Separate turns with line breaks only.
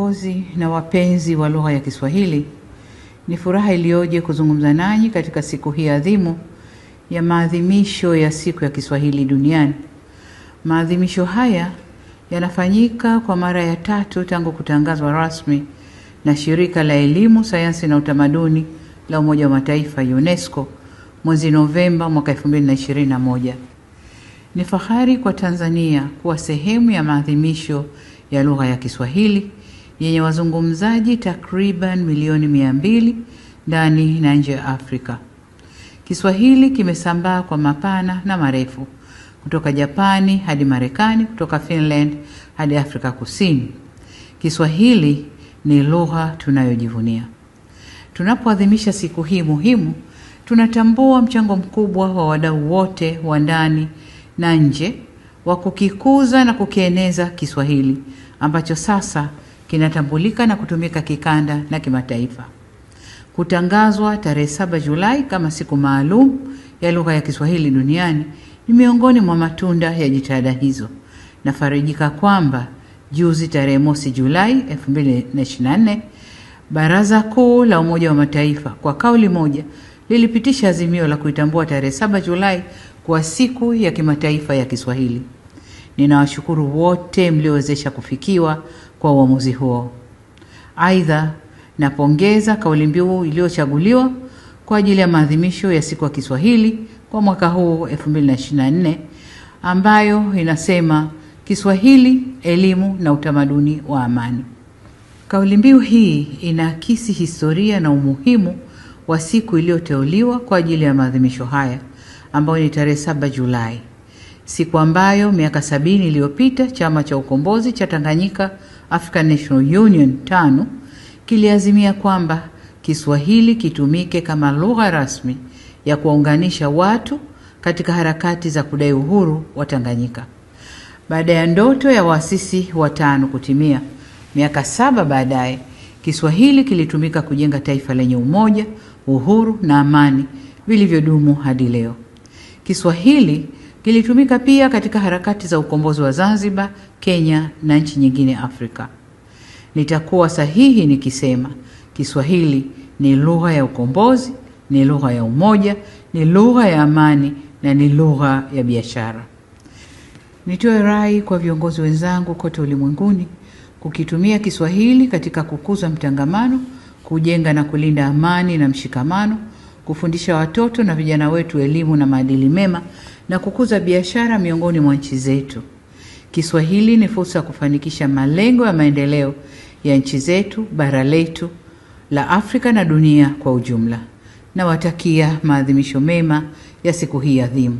wanafunzi na wapenzi wa lugha ya Kiswahili, ni furaha iliyoje kuzungumza nanyi katika siku hii adhimu ya maadhimisho ya siku ya Kiswahili duniani. Maadhimisho haya yanafanyika kwa mara ya tatu tangu kutangazwa rasmi na Shirika la Elimu, Sayansi na Utamaduni la Umoja wa Mataifa UNESCO mwezi Novemba mwaka 2021. Ni fahari kwa Tanzania kuwa sehemu ya maadhimisho ya lugha ya Kiswahili yenye wazungumzaji takriban milioni mia mbili ndani na nje ya Afrika. Kiswahili kimesambaa kwa mapana na marefu kutoka Japani hadi Marekani, kutoka Finland hadi Afrika Kusini. Kiswahili ni lugha tunayojivunia. Tunapoadhimisha siku hii muhimu, tunatambua mchango mkubwa wa wadau wote wa ndani na nje wa kukikuza na kukieneza Kiswahili ambacho sasa kinatambulika na kutumika kikanda na kimataifa. Kutangazwa tarehe 7 Julai kama siku maalum ya lugha ya Kiswahili duniani ni miongoni mwa matunda ya jitihada hizo. Nafarijika kwamba juzi tarehe mosi Julai 2024 Baraza Kuu la Umoja wa Mataifa kwa kauli moja lilipitisha azimio la kuitambua tarehe 7 Julai kwa siku ya kimataifa ya Kiswahili. Ninawashukuru wote mliowezesha kufikiwa kwa uamuzi huo. Aidha, napongeza kauli mbiu iliyochaguliwa kwa ajili ya maadhimisho ya siku ya Kiswahili kwa mwaka huu 2024 ambayo inasema Kiswahili, elimu na utamaduni wa amani. Kauli mbiu hii inaakisi historia na umuhimu wa siku iliyoteuliwa kwa ajili ya maadhimisho haya ambayo ni tarehe 7 Julai, siku ambayo miaka sabini iliyopita chama cha ukombozi cha Tanganyika African National Union tano kiliazimia kwamba Kiswahili kitumike kama lugha rasmi ya kuwaunganisha watu katika harakati za kudai uhuru wa Tanganyika. Baada ya ndoto ya waasisi watano kutimia, miaka saba baadaye Kiswahili kilitumika kujenga taifa lenye umoja, uhuru na amani vilivyodumu hadi leo. Kiswahili kilitumika pia katika harakati za ukombozi wa Zanzibar, Kenya na nchi nyingine Afrika. Nitakuwa sahihi nikisema Kiswahili ni lugha ya ukombozi, ni lugha ya umoja, ni lugha ya amani na ni lugha ya biashara. Nitoe rai kwa viongozi wenzangu kote ulimwenguni kukitumia Kiswahili katika kukuza mtangamano, kujenga na kulinda amani na mshikamano, kufundisha watoto na vijana wetu elimu na maadili mema na kukuza biashara miongoni mwa nchi zetu. Kiswahili ni fursa ya kufanikisha malengo ya maendeleo ya nchi zetu, bara letu la Afrika na dunia kwa ujumla. Nawatakia maadhimisho mema ya siku hii adhimu.